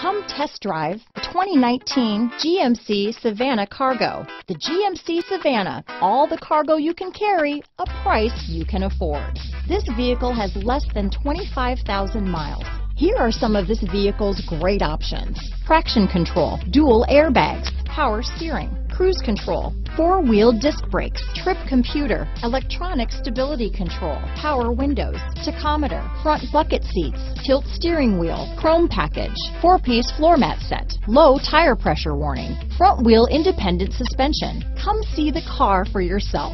Come test drive the 2019 GMC Savana Cargo. The GMC Savana, all the cargo you can carry, a price you can afford. This vehicle has less than 25,000 miles. Here are some of this vehicle's great options. Traction control, dual airbags, power steering, cruise control, four-wheel disc brakes, trip computer, electronic stability control, power windows, tachometer, front bucket seats, tilt steering wheel, chrome package, four-piece floor mat set, low tire pressure warning, front wheel independent suspension. Come see the car for yourself.